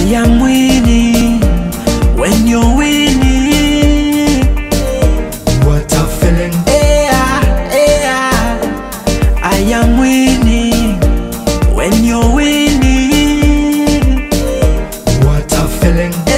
I am winning when you're winning. What a feeling. Yeah, yeah. I am winning when you're winning. What a feeling.